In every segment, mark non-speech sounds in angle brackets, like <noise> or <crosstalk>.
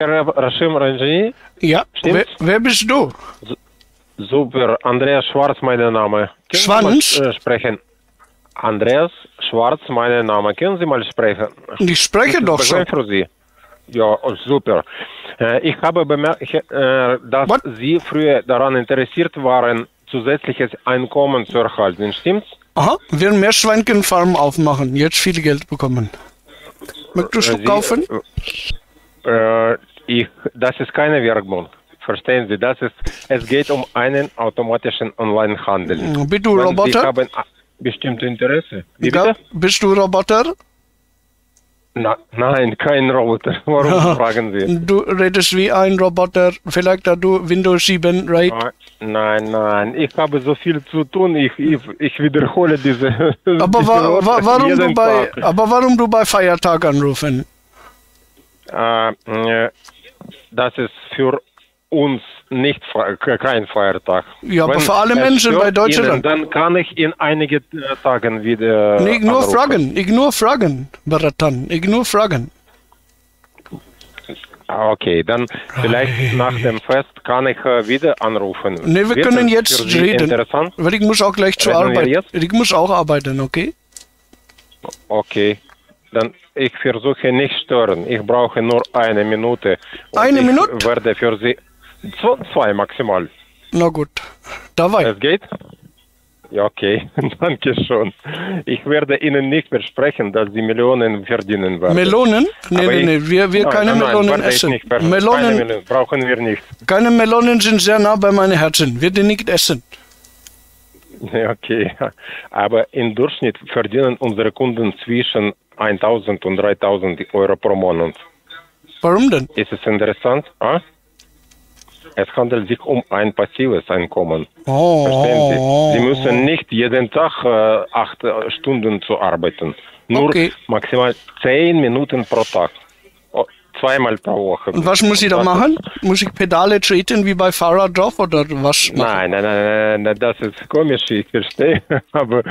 Rashim Ranjani. Ja, Stimmt. wer, wer bist du? Super. Andreas Schwarz, mein Name. Können Schwanz? Sie mal, äh, sprechen? Andreas Schwarz, mein Name. Können Sie mal sprechen? Ich spreche doch schon. für Sie? Ja, oh, super. Äh, Ich habe bemerkt, äh, dass What? Sie früher daran interessiert waren, zusätzliches Einkommen zu erhalten. Stimmt's? Aha, wir Meerschweinkenfarm aufmachen, jetzt viel Geld bekommen. Möchtest du Sie- kaufen? Äh, ich, das ist keine Werbung. Verstehen Sie, das ist, es geht um einen automatischen Online-Handel. Bist du Wenn Sie Roboter? haben bestimmte Interesse. Wie Ja, bitte? bist du Roboter? Na, nein, kein Roboter. <laughs> Warum fragen Sie? Du redest wie ein Roboter, vielleicht hast du Windows 7, right? Nein, nein, ich habe so viel zu tun. Ich, ich, ich wiederhole diese. <laughs> Aber, wa wa warum du bei, Tag. aber warum du bei Feiertag anrufen? Äh, das ist für uns nicht kein Feiertag. Ja, aber für alle Menschen bei Deutschland. Ihnen, dann kann ich in einige äh, Tagen wieder. Nee, nur anrufen. fragen, ich nur fragen, Baratan, ich nur fragen. Ah, Okay, dann vielleicht nach dem Fest kann ich äh, wieder anrufen. Nee, wir Wird können jetzt reden. Weil ich muss auch gleich zur Arbeit. Ich muss auch arbeiten, okay? Okay. Dann ich versuche nicht stören. Ich brauche nur eine Minute. Und Eine ich Minute? werde für Sie zwei, maximal. Na gut. Dabei. Es geht? Ja, okay. <laughs> Danke schon. Ich werde Ihnen nicht versprechen, dass Sie Millionen verdienen werden. Melonen? Nee, Aber nee, ich- wir, wir Nein, keine nein, nein, Melonen ich essen. Melonen, Melonen brauchen wir nicht. keine Melonen sind sehr nah bei meinem Herzen. Wir die nicht essen. <laughs> Ja, Okay, aber im Durchschnitt verdienen unsere Kunden zwischen 1000 und 3000 Euro pro Monat. Warum denn? Ist es interessant? Ah? Es handelt sich um ein passives Einkommen. Oh, Verstehen Sie? Sie müssen nicht jeden Tag äh, acht Stunden zu arbeiten. Nur Okay. maximal zehn Minuten pro Tag. Oh, zweimal pro Woche. Und was muss ich da machen? Muss ich Pedale treten wie bei Fahrrad drauf oder was? nein, nein, nein, nein, das ist komisch, ich verstehe, <laughs> aber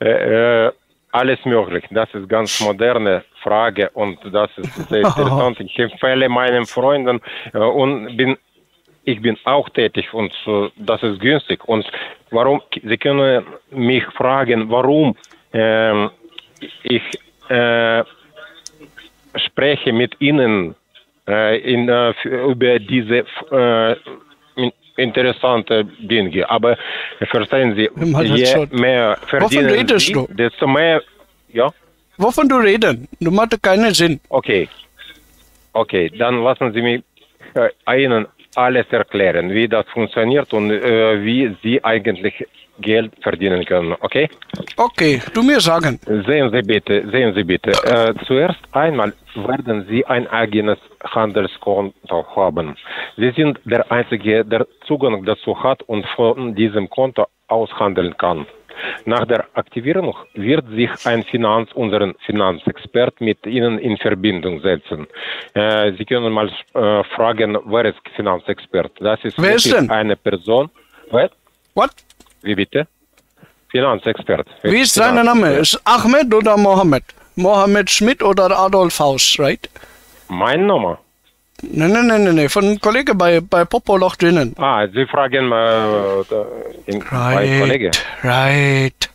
äh, äh, alles möglich. Das ist ganz moderne Frage und das ist sehr <laughs> interessant. Ich empfehle meinen Freunden äh, und bin ich bin auch tätig und äh, das ist günstig. Und warum? Sie können mich fragen, warum ähm, ich äh, spreche mit Ihnen äh, in, äh, über diese äh, interessante Dinge. Aber verstehen Sie, je mehr verdienen redest Sie, du? desto mehr. Ja, Wovon du reden? Du macht keinen Sinn. okay. Okay, dann lassen Sie mich äh, Ihnen alles erklären, wie das funktioniert und äh, wie Sie eigentlich Geld verdienen können. Okay? Okay, du mir sagen. Sehen Sie bitte, sehen Sie bitte. Äh, zuerst einmal werden Sie ein eigenes Handelskonto haben. Sie sind der Einzige, der Zugang dazu hat und von diesem Konto aus handeln kann. Nach der Aktivierung wird sich ein Finanz, unseren Finanzexpert mit Ihnen in Verbindung setzen. Äh, Sie können mal äh, fragen, wer ist Finanzexpert? Das ist Wer ist denn? eine Person. Wer? What? Wie bitte? Finanzexpert. Wie ist sein Name? Ist Ahmed oder Mohammed? Mohammed Schmidt oder Adolf Haus, right? Mein Name? Nein, nein, nein, nein, nein. von einem Kollege bei, bei Popoloch drinnen. Ah, Sie fragen äh, da- in, bei Kollege. Right, right.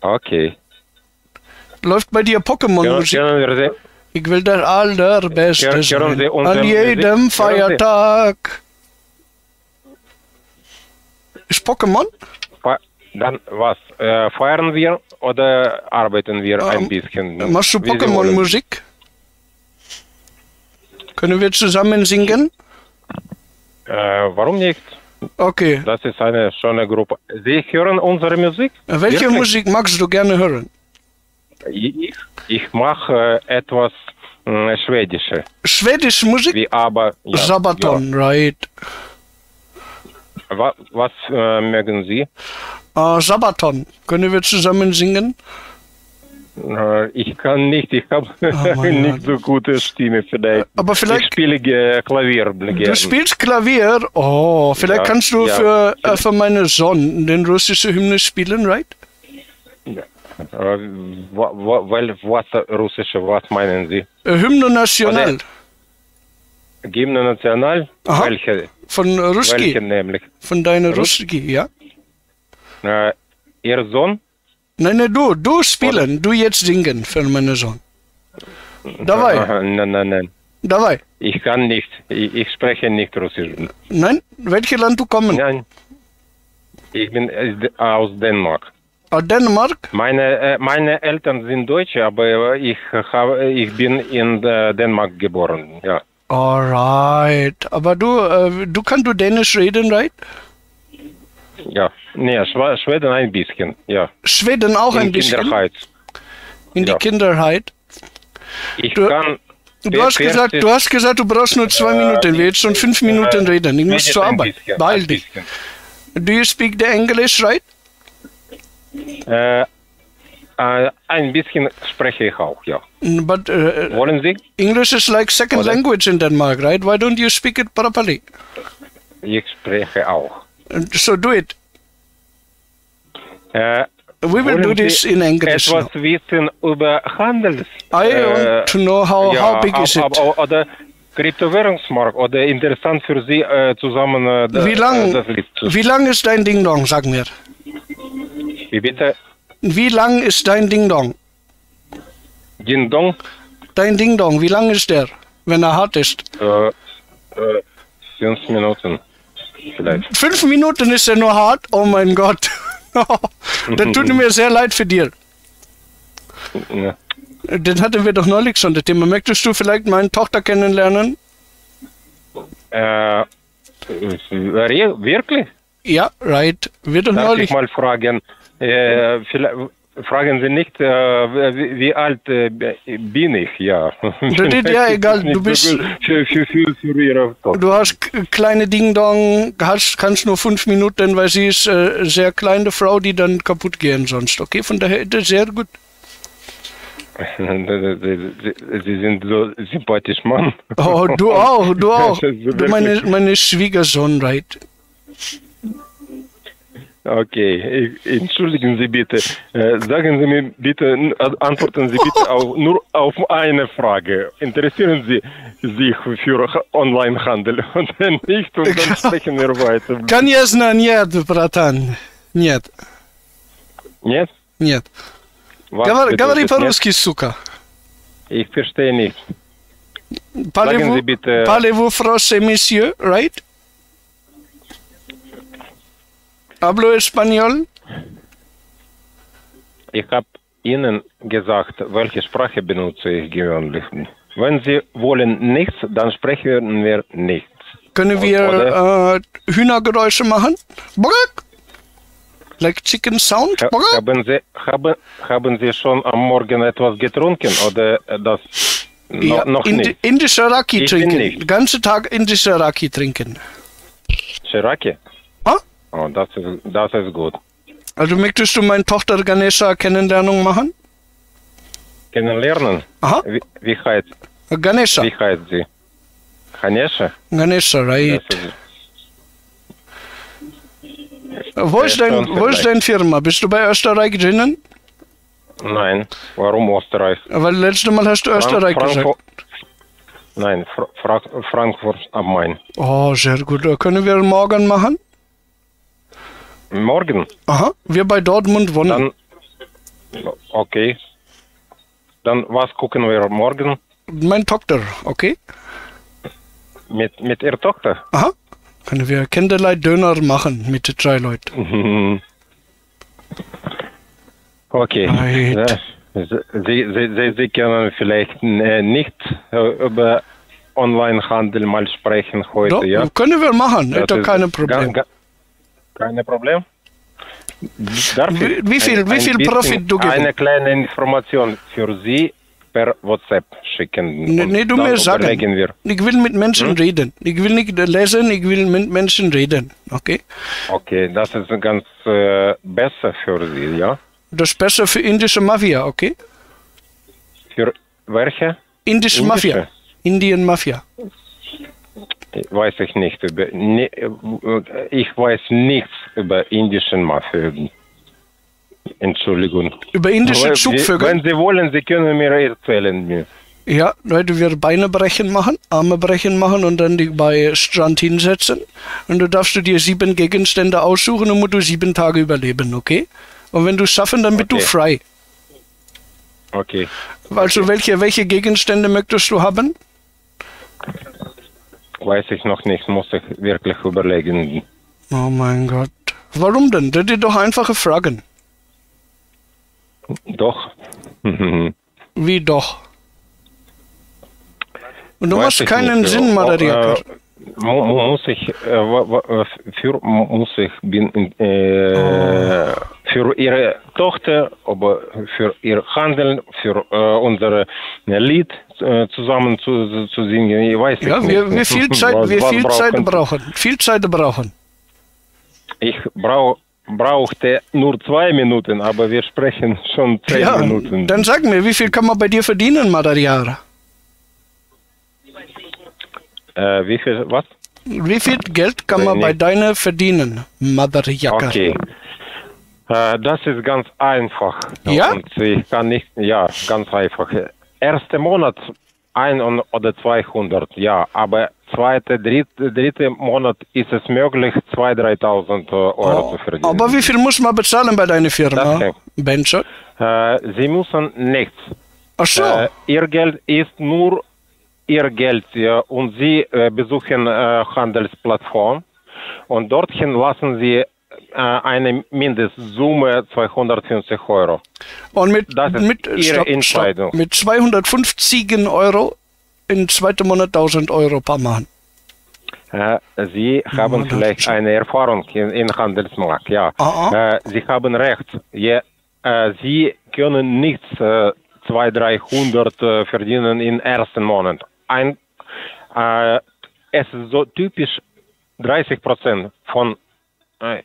Okay. Läuft bei dir Pokémon-Musik? Ich will der Allerbeste Sie sein. unsere An jedem Musik? Sie? Feiertag. Ist Pokémon? Dann was? Äh, feiern wir oder arbeiten wir ein Ähm, bisschen? Machst du Sie. Pokémon-Musik? Können wir zusammen singen? Äh, warum nicht? Okay. Das ist eine schöne Gruppe. Sie hören unsere Musik? Welche Wirklich? Musik magst du gerne hören? Ich, ich mache äh, etwas äh, Schwedische. Schwedische Musik? Wie aber. Ja, Sabaton, right. Ja. Was, was äh, mögen Sie? Uh, Sabaton. Können wir zusammen singen? Äh, Ich kann nicht, ich habe mein <laughs> nicht so gute Stimme vielleicht. Aber vielleicht- Ich spiele äh, Klavier. Du spielst Klavier. Oh, vielleicht Ja, kannst du ja. für, äh, für meine Sohn den russischen Hymne spielen, right? Äh, wa- wa- Weil was russische, was meinen Sie? Äh, Hymne National. Gymne National? Aha. Welche? Von Ruski. Welche nämlich? Von deiner Rus- Ruski, ja? Äh, ihr Sohn? Nein, nein, du, du spielen, du jetzt singen für meinen Sohn. Dabei, Nein, nein, nein. dabei. Ich kann nicht. Ich, ich spreche nicht Russisch. Nein, welches Land du kommen? Nein. Ich bin äh, aus Dänemark. Aus Dänemark? Meine, äh, meine Eltern sind Deutsche, aber ich, habe, ich bin in äh, Dänemark geboren. Ja. Alright. Aber du, du kannst du Dänisch reden, right? Ja. Nee, Schweden ein bisschen. Ja. Schweden auch ein in bisschen. Kinderheit. In die Ja. Kinderheit. Ich Du- kann. Du hast, gesagt, du hast gesagt, du brauchst nur zwei Minuten. Wir jetzt schon fünf Minuten reden. Ich muss zur Arbeit. Beeil dich. Do you speak the English, right? Äh, äh, ein bisschen spreche ich auch, ja. But uh, Wollen Sie? English is like second Oder? language in Denmark, right? Why don't you speak it properly? Ich spreche auch. So do it. Äh, We will do this in English. now. Etwas wissen über Handels. I äh, want to know how, how big ab- is it? ab- Oder Kryptowährungsmarkt oder interessant für Sie äh, zusammen äh, Wie äh, lang, das Lied wie lang ist dein Ding Dong, sag mir? Wie bitte? Wie lang ist dein Ding Dong? Ding Dong? Dein Ding Dong, wie lang ist der, wenn er hart ist? Äh, äh, fünf Minuten vielleicht. Fünf Minuten ist er nur hart? Oh mein Gott. <laughs> das tut mir sehr leid für dir. Ja. Den hatten wir doch neulich schon, das Thema. Möchtest du vielleicht meine Tochter kennenlernen? Äh, wirklich? Ja, right. Wir doch Darf neulich. ich mal fragen? Äh, vielleicht, fragen Sie nicht, äh, wie, wie alt äh, bin ich? Ja. Das ist ja <laughs> egal, du bist- gut Für, für, für, für Ihre Tochter. Du hast kleine Ding Dong, hast, kannst nur fünf Minuten, weil sie ist äh, sehr kleine Frau, die dann kaputt gehen sonst. Okay, von daher ist das sehr gut. <laughs> Sie, sind so sympathisch, Mann. Oh, du auch, du <laughs> auch. Du meine, meine Schwiegersohn, right? Okay, entschuldigen Sie bitte. Äh, sagen Sie mir bitte, äh, antworten Sie bitte auf, nur auf eine Frage. Interessieren Sie sich für Ha- Onlinehandel und wenn nicht, und dann sprechen wir weiter. Конечно, нет, братан. Нет, Нет? нет. Was Говори, говори по-русски, сука. Ich verstehe nicht. Parlez-vous parlez-vous français, monsieur, right? Hablo español? ich habe Ihnen gesagt, welche Sprache benutze ich gewöhnlich. Wenn Sie wollen nichts, dann sprechen wir nichts. Können wir äh, Hühnergeräusche machen? Brrrk. Like chicken sound? Ha-. Haben Sie, haben, haben Sie schon am Morgen etwas getrunken oder das no, Ja, noch Indi nicht? indische Raki Ich trinken. Den ganzen Tag indische Raki trinken. Cheraki? Oh, das ist, das ist gut. Also möchtest du meine Tochter Ganesha Kennenlernung machen? Kennenlernen? Aha. Wie, wie, heißt, Ganesha. wie heißt sie? Hanesha? Ganesha, right. Ist, Wo ist, Ja, dein, wo ist deine Firma? Bist du bei Österreich drinnen? nein, warum Österreich? Weil letztes Mal hast du Österreich Frank- gesagt. Nein, Fra Fra Frankfurt am Main. Oh, sehr gut. Können wir morgen machen? Morgen? Aha. Wir bei Dortmund wohnen. Dann, okay. Dann was gucken wir morgen? Mein Tochter, okay? Mit, mit Ihrer Tochter? Aha. Können wir Candlelight Döner machen mit drei Leuten. Mhm. Okay. Right. Sie, Sie, Sie, Sie können vielleicht äh, nicht äh, über Onlinehandel mal sprechen heute, Doch, ja? Können wir machen, Das ist doch kein Problem. ga- Keine Problem? Darf Wie- wie viel- ein- wie viel Profit du gibst? Eine kleine Information für Sie per WhatsApp schicken. Nee, nee, du mir sagen. Wir. Ich will mit Menschen Hm? reden. Ich will nicht lesen, ich will mit Menschen reden. Okay? Okay, das ist ganz äh, besser für Sie, ja? Das ist besser für indische Mafia, okay? Für welche? Indische Indische? Mafia. Indian Mafia. Weiß ich nicht. Über, ne, ich weiß nichts über indischen Mafia. Entschuldigung. Über indische Zugvögel. Wenn Sie wollen, Sie können mir erzählen. Mir. Ja, Leute, wir Beine brechen machen, Arme brechen machen und dann dich bei Strand hinsetzen. Und du darfst du dir sieben Gegenstände aussuchen und musst du sieben Tage überleben, okay? Und wenn du schaffen, dann bist Okay. du frei. Okay. Also welche, welche Gegenstände möchtest du haben? Weiß ich noch nicht, muss ich wirklich überlegen. Oh mein Gott. Warum denn? Das sind doch einfache Fragen. Doch. <laughs> Wie doch? Und du Weiß machst keinen nicht. Sinn, Äh, Madariaker. äh, mu- mu- muss ich, äh, wa- für, muss ich bin, in- äh, für ihre Tochter, aber für ihr Handeln, für äh, unser Lied äh, zusammen zu, zu singen, ich weiß Ja, ich wir, nicht. wir viel <laughs> Zeit, Was- wir was viel Zeit brauchen- brauchen. Viel Zeit brauchen. Ich brau, brauchte nur zwei Minuten, aber wir sprechen schon zehn Ja, Minuten. dann sag mir, wie viel kann man bei dir verdienen, Madariara? Äh, wie viel, was? Wie viel Geld kann man Nee. bei deiner verdienen, Madariaker? Okay. Äh, das ist ganz einfach. Ja? Und ich kann nicht, ja, ganz einfach. Erster Monat ein oder 200, ja. Aber zweite, dritte, dritte Monat ist es möglich, 2.000, 3.000 Euro zu verdienen. Oh, Aber wie viel muss man bezahlen bei deiner Firma, Bencher? äh, Sie müssen nichts. Ach so. Äh, ihr Geld ist nur Ihr Geld ja, und Sie äh, besuchen äh, Handelsplattform und dorthin lassen Sie äh, eine Mindestsumme 250 Euro. Und mit, mit, Ihre Entscheidung. mit 250 Euro im zweiten Monat 1000 Euro paar machen. Äh, Sie haben vielleicht eine Erfahrung in, in Handelsmarkt, ja. Ah, Äh, Sie haben recht. Äh, Sie können nichts äh, 200, 300 äh, verdienen im ersten Monat. Ein, äh, es ist so typisch 30 Prozent von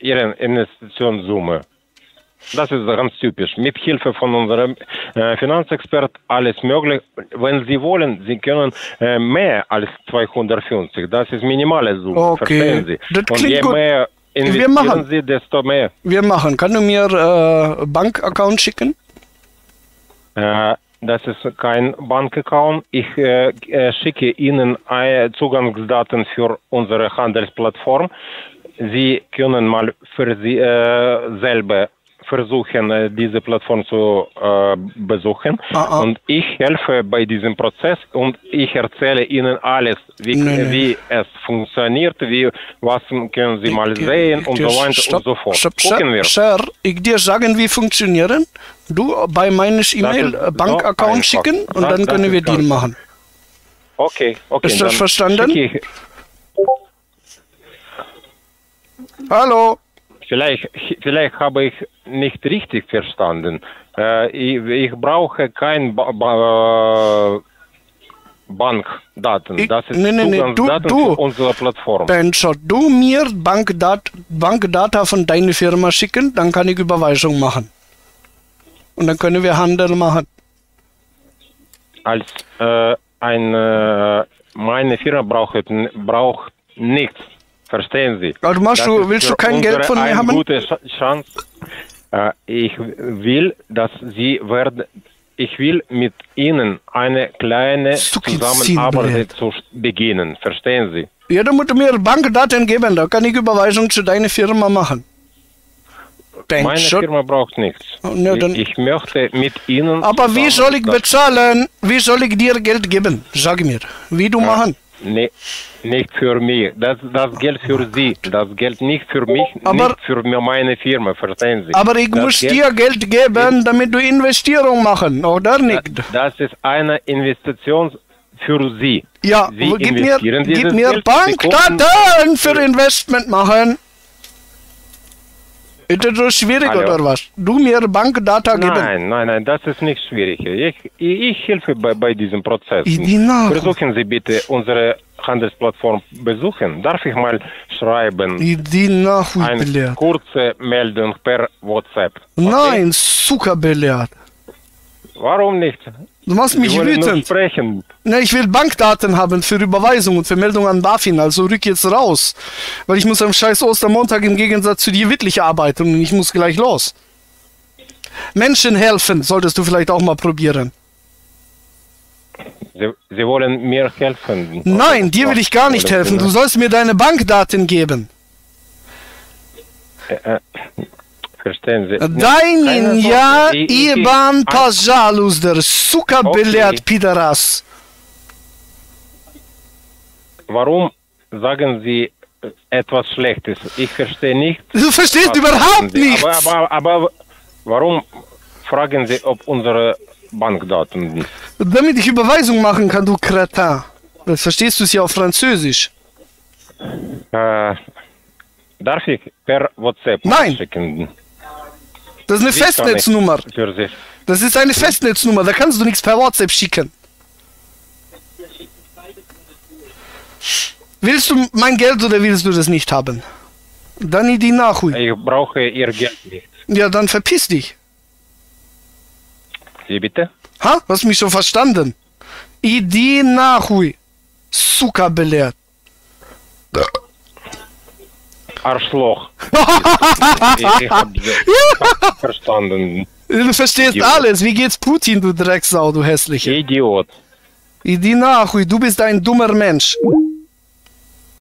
Ihrer Investitionssumme. Das ist ganz typisch. Mit Hilfe von unserem äh, Finanzexpert alles möglich. Wenn Sie wollen, Sie können äh, mehr als 250. Das ist minimale Summe. Okay. Verstehen Sie? Das Und klingt je gut. mehr Wir machen. Sie, desto mehr. Wir machen. Kann du mir äh, Bankaccount schicken? Äh, das ist kein Bankaccount. Ich äh, schicke Ihnen Zugangsdaten für unsere Handelsplattform. Sie können mal für Sie äh, selber versuchen, äh, diese Plattform zu äh, besuchen. Ah, ah. Und ich helfe bei diesem Prozess und ich erzähle Ihnen alles, wie, Nee, nee. wie es funktioniert, wie, was können Sie mal Ich- sehen ich und so weiter stopp, und so fort. Stopp, Gucken wir. Sir, ich dir sagen, wie funktionieren. Du bei meines E-Mail äh, so Bankaccount einfach. schicken und Das- dann können wir Deal machen. Okay, okay. Ist das verstanden? Hallo. Vielleicht, vielleicht habe ich nicht richtig verstanden. Äh, ich, ich brauche kein ba ba Bankdaten. Ich- das ist nee, nee, nee, du- du. unsere Plattform. Bencho, du mir Bankdat Bankdata von deiner Firma schicken, dann kann ich Überweisung machen. Und dann können wir Handel machen. Als äh, ein, äh, meine Firma braucht, braucht nichts. Verstehen Sie? Also machst du, willst du kein Geld von mir haben? gute Chance. Äh, ich will, dass Sie werden. Ich will mit Ihnen eine kleine Zusammenarbeit zu beginnen. Verstehen Sie? Ja, dann musst du mir Bankdaten geben, da kann ich Überweisung zu deiner Firma machen. Meine Bencho. Firma braucht nichts. Dann- ich, möchte mit Ihnen. Aber wie soll ich bezahlen? Wie soll ich dir Geld geben? Sag mir. Wie du machen? Nee, nicht für mich. Das, das Geld für Sie. Das Geld nicht für mich, Aber- nicht für meine Firma. Verstehen Sie? Aber ich das muss Geld, dir Geld geben, damit du Investierung machen, oder nicht? Das ist eine Investition für Sie. Ja, Sie gib mir, gib mir Bankdaten für Investment machen. Ist das so schwierig Hallo. oder was? Du mir Bankdata geben. Nein, nein, nein, das ist nicht schwierig. Ich, ich, ich helfe bei, bei diesem Prozess. Versuchen Sie bitte unsere Handelsplattform besuchen. Darf ich mal schreiben? Die Nachhuy Eine belehrt. kurze Meldung per WhatsApp. Okay? Nein, Zucker belehrt. Warum nicht? Du machst mich wütend. sprechen. Ne, ich will Bankdaten haben für Überweisung und für Meldung an BaFin, also rück jetzt raus. Weil ich muss am scheiß Ostermontag im Gegensatz zu dir wirklich arbeiten und ich muss gleich los. Menschen helfen, solltest du vielleicht auch mal probieren. Sie, Sie wollen mir helfen. Nein, dir will ich gar nicht helfen. Du sollst mir deine Bankdaten geben. Verstehen Sie? Äh, Deinen ja, Iban Pajalus, der Suka okay. belehrt Pideras. Warum sagen Sie etwas Schlechtes? Ich verstehe nicht. Du verstehst überhaupt nichts. Aber, aber, aber warum fragen Sie, ob unsere Bankdaten? Damit ich Überweisung machen kann, du Kretin. Äh, verstehst du es ja auf Französisch. Äh, darf ich per WhatsApp Nein. schicken? Nein. Das ist eine Wie kann Festnetznummer. ich Für Sie. Das ist eine Festnetznummer. Da kannst du nichts per WhatsApp schicken. Willst du mein Geld oder willst du das nicht haben? Dann иди нахуй. Ich brauche Ihr Geld nicht. Ja, dann verpiss dich. Wie bitte? Ha? Hast mich schon verstanden? Иди нахуй. Сука, блядь. Arschloch. ich ich habe verstanden. <laughs> Du verstehst Idiot. alles. Wie geht's Putin, du Drecksau, du hässliche? Idiot. Иди нахуй, du bist ein dummer Mensch.